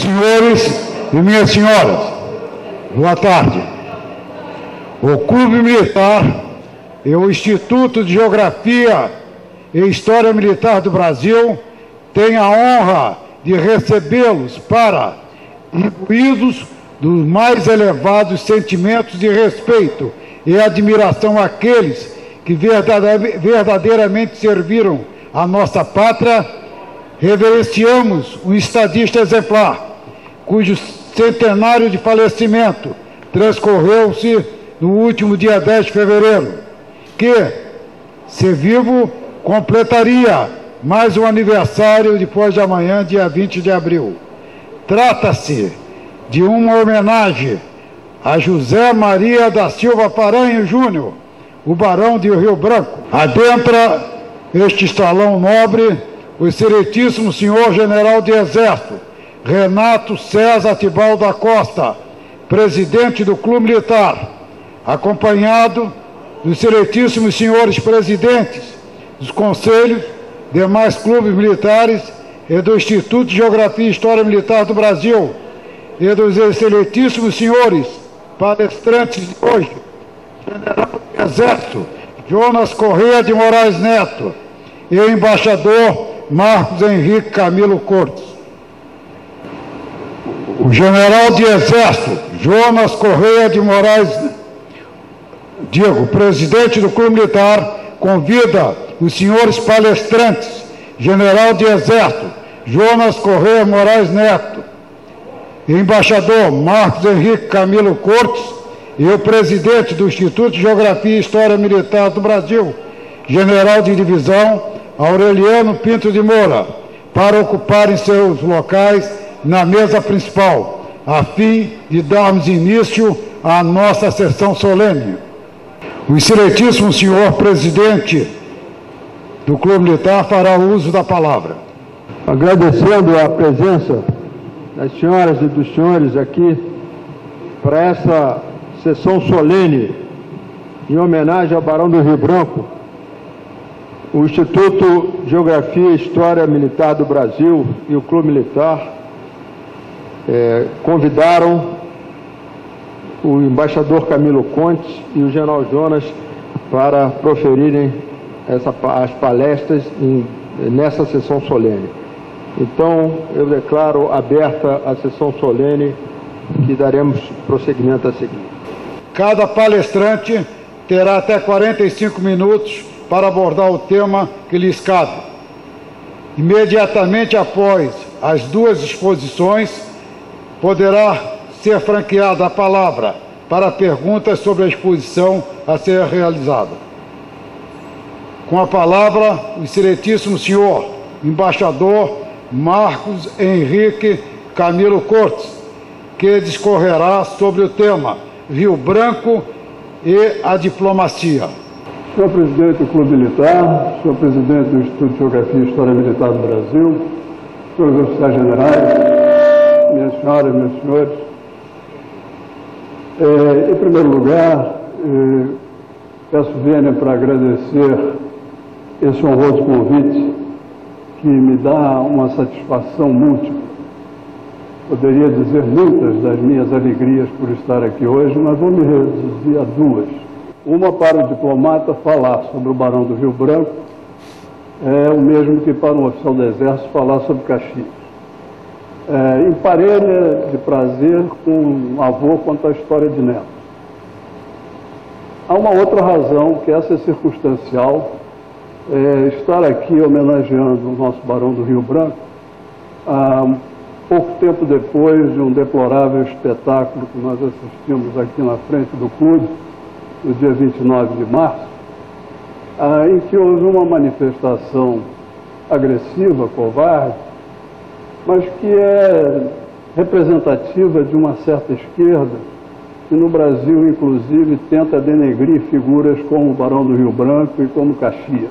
senhores e minhas senhoras, boa tarde. O Clube Militar e o Instituto de Geografia e História Militar do Brasil têm a honra de recebê-los para, imbuídos dos mais elevados sentimentos de respeito e admiração àqueles que verdadeiramente serviram a nossa pátria, reverenciamos um estadista exemplar, cujo centenário de falecimento transcorreu-se no último dia 10 de fevereiro, que, se vivo, completaria mais um aniversário depois de amanhã, dia 20 de abril. Trata-se de uma homenagem a José Maria da Silva Paranho Júnior, o Barão de Rio Branco. Adentra este salão nobre o excelentíssimo senhor general de Exército, Renato César Tibal da Costa, presidente do Clube Militar, acompanhado dos excelentíssimos senhores presidentes dos conselhos, demais clubes militares e do Instituto de Geografia e História Militar do Brasil, e dos excelentíssimos senhores palestrantes de hoje, General do Exército, Jonas Correia de Moraes Neto, e o embaixador Marcos Henrique Camilo Cortes. O general de Exército, Jonas Correia de Moraes, digo, presidente do Clube Militar, convida os senhores palestrantes, general de Exército, Jonas Correia Moraes Neto, embaixador Marcos Henrique Camilo Cortes e o presidente do Instituto de Geografia e História Militar do Brasil, general de divisão Aureliano Pinto de Moura, para ocuparem seus locais na mesa principal, a fim de darmos início à nossa sessão solene. O excelentíssimo senhor presidente do Clube Militar fará uso da palavra. Agradecendo a presença das senhoras e dos senhores aqui para essa sessão solene em homenagem ao Barão do Rio Branco, o Instituto Geografia e História Militar do Brasil e o Clube Militar é, convidaram o embaixador Camilo Contes e o general Jonas para proferirem essa, as palestras em, nessa sessão solene. Então, eu declaro aberta a sessão solene que daremos prosseguimento a seguir. Cada palestrante terá até 45 minutos para abordar o tema que lhes cabe. Imediatamente após as duas exposições, poderá ser franqueada a palavra para perguntas sobre a exposição a ser realizada. Com a palavra, o excelentíssimo senhor embaixador Marcos Henrique Camilo Cortes, que discorrerá sobre o tema Rio Branco e a diplomacia. Senhor presidente do Clube Militar, senhor presidente do Instituto de Geografia e História Militar do Brasil, senhores oficiais generais, minhas senhoras meus senhores, é, em primeiro lugar, é, peço vênia para agradecer esse honroso convite que me dá uma satisfação múltipla. Poderia dizer muitas das minhas alegrias por estar aqui hoje, mas vou me reduzir a duas. Uma para o diplomata falar sobre o Barão do Rio Branco é o mesmo que para um oficial do Exército falar sobre Caxias. É, emparelha de prazer com um avô quanto à história de neto. Há uma outra razão, que essa é circunstancial, é estar aqui homenageando o nosso Barão do Rio Branco, há pouco tempo depois de um deplorável espetáculo que nós assistimos aqui na frente do clube, no dia 29 de março, ah, em que houve uma manifestação agressiva, covarde, mas que é representativa de uma certa esquerda, que no Brasil, inclusive, tenta denegrir figuras como o Barão do Rio Branco e como Caxias.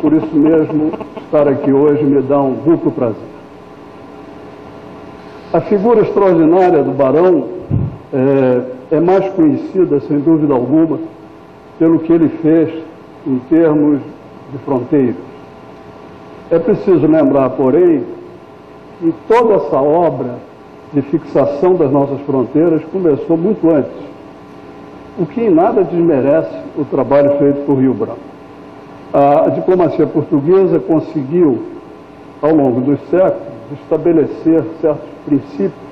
Por isso mesmo, estar aqui hoje me dá um duplo prazer. A figura extraordinária do Barão é, é mais conhecida, sem dúvida alguma, pelo que ele fez em termos de fronteiras. É preciso lembrar, porém, que toda essa obra de fixação das nossas fronteiras começou muito antes, o que em nada desmerece o trabalho feito por Rio Branco. A diplomacia portuguesa conseguiu, ao longo dos séculos, estabelecer certos princípios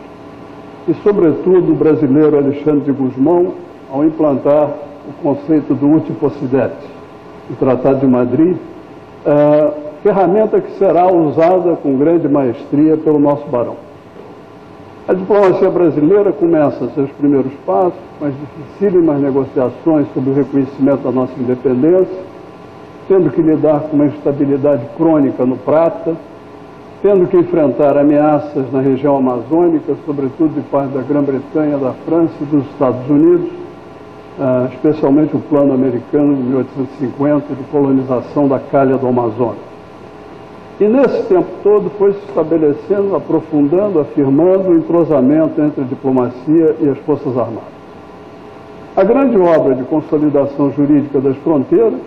e, sobretudo, o brasileiro Alexandre de Guzmão, ao implantar o conceito do ultim possidetis, o Tratado de Madrid, uh, ferramenta que será usada com grande maestria pelo nosso barão. A diplomacia brasileira começa seus primeiros passos com as dificílimas negociações sobre o reconhecimento da nossa independência, tendo que lidar com uma instabilidade crônica no Prata, tendo que enfrentar ameaças na região amazônica, sobretudo de parte da Grã-Bretanha, da França e dos Estados Unidos, ah, especialmente o plano americano de 1850 de colonização da calha do Amazonas. E nesse tempo todo foi se estabelecendo, aprofundando, afirmando o entrosamento entre a diplomacia e as Forças Armadas. A grande obra de consolidação jurídica das fronteiras,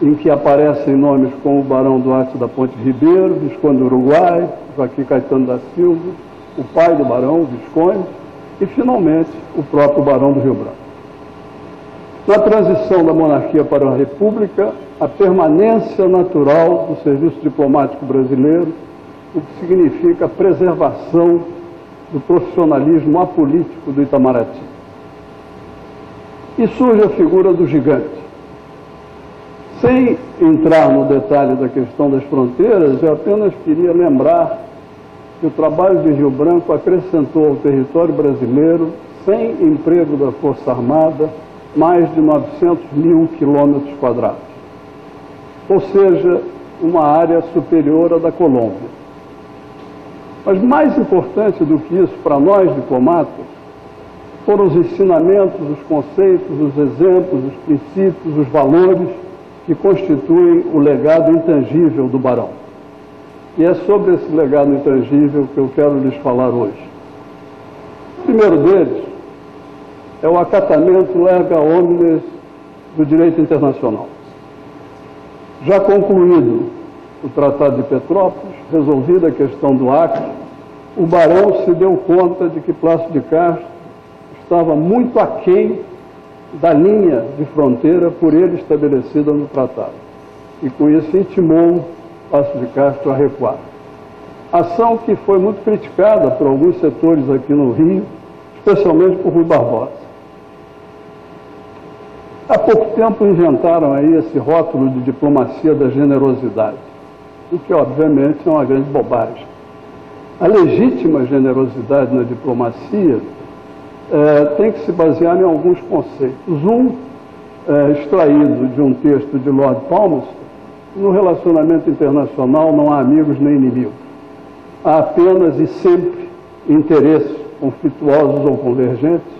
em que aparecem nomes como o Barão Duarte da Ponte Ribeiro, Visconde do Uruguai, Joaquim Caetano da Silva, o pai do Barão, Visconde, e finalmente o próprio Barão do Rio Branco. Na transição da monarquia para a república, a permanência natural do serviço diplomático brasileiro, o que significa a preservação do profissionalismo apolítico do Itamaraty. E surge a figura do gigante. Sem entrar no detalhe da questão das fronteiras, eu apenas queria lembrar que o trabalho de Rio Branco acrescentou ao território brasileiro, sem emprego da Força Armada, mais de 900 mil quilômetros quadrados, ou seja, uma área superior à da Colômbia. Mas mais importante do que isso para nós diplomatas foram os ensinamentos, os conceitos, os exemplos, os princípios, os valores que constituem o legado intangível do Barão. E é sobre esse legado intangível que eu quero lhes falar hoje. O primeiro deles é o acatamento erga omnes do direito internacional. Já concluído o Tratado de Petrópolis, resolvida a questão do Acre, o Barão se deu conta de que Plácido de Castro estava muito aquém da linha de fronteira por ele estabelecida no tratado. E com isso intimou Plácido de Castro a recuar. Ação que foi muito criticada por alguns setores aqui no Rio, especialmente por Rui Barbosa. Há pouco tempo inventaram aí esse rótulo de diplomacia da generosidade, o que obviamente é uma grande bobagem. A legítima generosidade na diplomacia é, tem que se basear em alguns conceitos. Um, é, extraído de um texto de Lord Palmerston, no relacionamento internacional não há amigos nem inimigos. Há apenas e sempre interesses conflituosos ou convergentes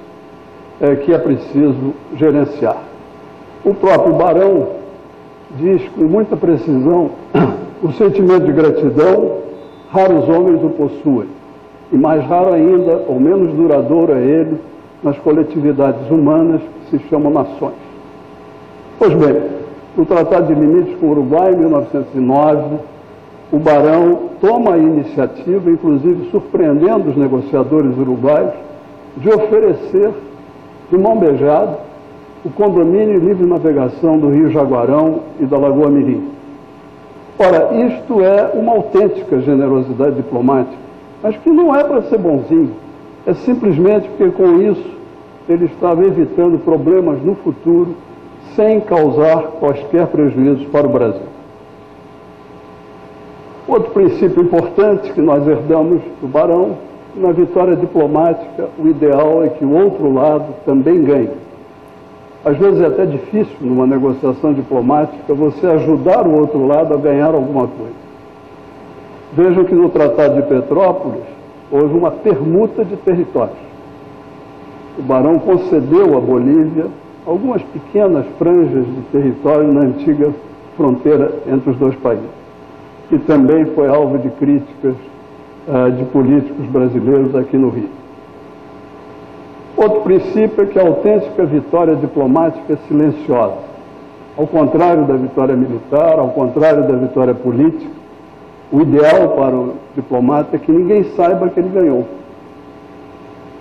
é, que é preciso gerenciar. O próprio Barão diz com muita precisão o sentimento de gratidão, raros homens o possuem, e mais raro ainda, ou menos duradouro é ele, nas coletividades humanas que se chamam nações. Pois bem, no Tratado de Limites com o Uruguai, em 1909, o Barão toma a iniciativa, inclusive surpreendendo os negociadores uruguaios, de oferecer, de mão beijada, o condomínio e livre navegação do Rio Jaguarão e da Lagoa Mirim. Ora, isto é uma autêntica generosidade diplomática, mas que não é para ser bonzinho, é simplesmente porque com isso ele estava evitando problemas no futuro sem causar quaisquer prejuízos para o Brasil. Outro princípio importante que nós herdamos do Barão, na vitória diplomática, o ideal é que o outro lado também ganhe. Às vezes é até difícil, numa negociação diplomática, você ajudar o outro lado a ganhar alguma coisa. Vejam que no Tratado de Petrópolis houve uma permuta de territórios. O Barão concedeu à Bolívia algumas pequenas franjas de território na antiga fronteira entre os dois países, que também foi alvo de críticas uh, de políticos brasileiros aqui no Rio. Outro princípio é que a autêntica vitória diplomática é silenciosa. Ao contrário da vitória militar, ao contrário da vitória política, o ideal para o diplomata é que ninguém saiba que ele ganhou.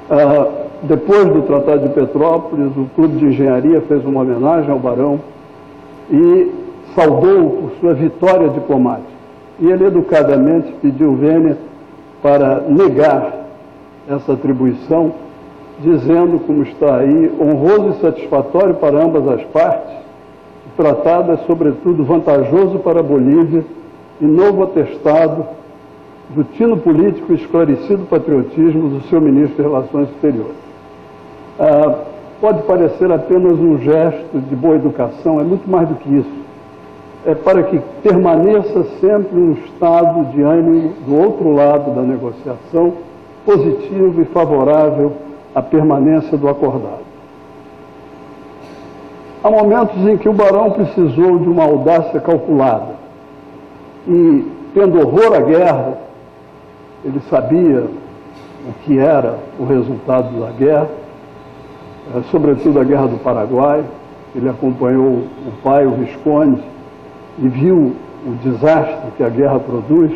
Ah, depois do Tratado de Petrópolis, o Clube de Engenharia fez uma homenagem ao Barão e saudou por sua vitória diplomática. E ele educadamente pediu Vênia para negar essa atribuição, dizendo, como está aí, honroso e satisfatório para ambas as partes, o tratado é, sobretudo, vantajoso para a Bolívia e novo atestado do tino político e esclarecido patriotismo do seu ministro de Relações Exteriores. Ah, pode parecer apenas um gesto de boa educação, é muito mais do que isso. É para que permaneça sempre um estado de ânimo do outro lado da negociação, positivo e favorável à permanência do acordado. Há momentos em que o barão precisou de uma audácia calculada e, tendo horror à guerra, ele sabia o que era o resultado da guerra, eh, sobretudo a Guerra do Paraguai. Ele acompanhou o pai, o Visconde, e viu o desastre que a guerra produz,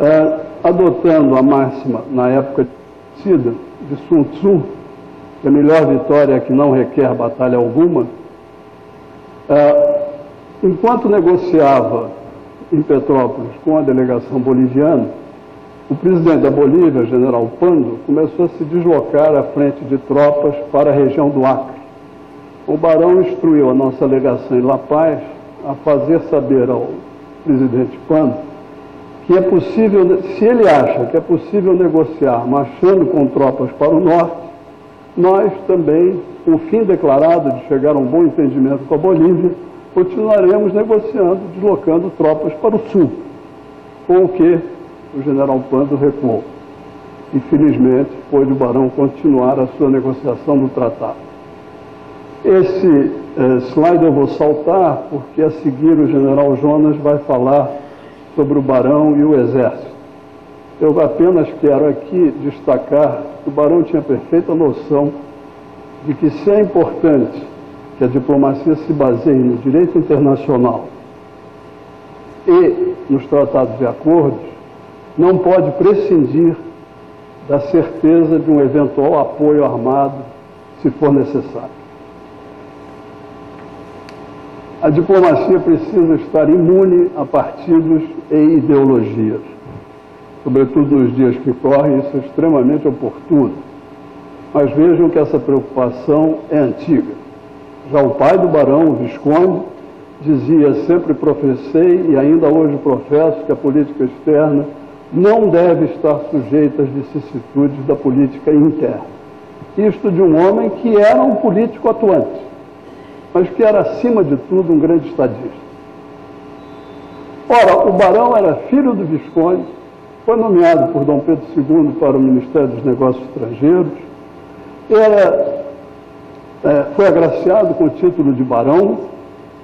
eh, adotando a máxima, na época de de Sun Tzu, que a melhor vitória é que não requer batalha alguma, eh, enquanto negociava em Petrópolis com a delegação boliviana, o presidente da Bolívia, general Pando, começou a se deslocar à frente de tropas para a região do Acre. O barão instruiu a nossa legação em La Paz a fazer saber ao presidente Pando que é possível, se ele acha que é possível negociar marchando com tropas para o norte, nós também, com o fim declarado de chegar a um bom entendimento com a Bolívia, continuaremos negociando, deslocando tropas para o sul, com o que o general Pando recuou. E, felizmente, pôde o Barão continuar a sua negociação do tratado. Esse eh, slide eu vou saltar, porque a seguir o general Jonas vai falar sobre o Barão e o Exército. Eu apenas quero aqui destacar que o Barão tinha perfeita noção de que se é importante que a diplomacia se baseie no direito internacional e nos tratados e acordos, não pode prescindir da certeza de um eventual apoio armado, se for necessário. A diplomacia precisa estar imune a partidos e ideologias. Sobretudo nos dias que correm, isso é extremamente oportuno. Mas vejam que essa preocupação é antiga. Já o pai do barão, o Visconde, dizia sempre professei e ainda hoje professo que a política externa não deve estar sujeita às vicissitudes da política interna. Isto de um homem que era um político atuante, mas que era, acima de tudo, um grande estadista. Ora, o barão era filho do Visconde, foi nomeado por Dom Pedro II para o Ministério dos Negócios Estrangeiros, era, é, foi agraciado com o título de barão,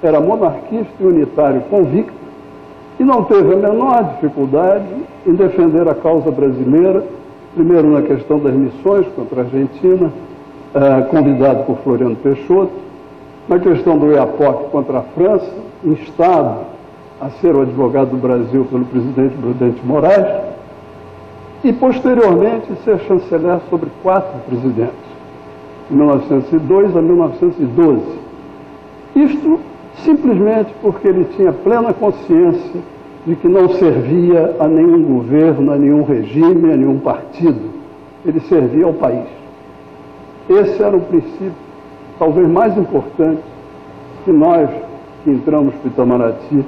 era monarquista e unitário convicto, e não teve a menor dificuldade em defender a causa brasileira, primeiro na questão das missões contra a Argentina, eh, convidado por Floriano Peixoto, na questão do EAPOC contra a França, instado a ser o advogado do Brasil pelo presidente Prudente Moraes, e posteriormente ser chanceler sobre quatro presidentes, de 1902 a 1912. Isto simplesmente porque ele tinha plena consciência de que não servia a nenhum governo, a nenhum regime, a nenhum partido. Ele servia ao país. Esse era o princípio, talvez mais importante, que nós que entramos para Itamaraty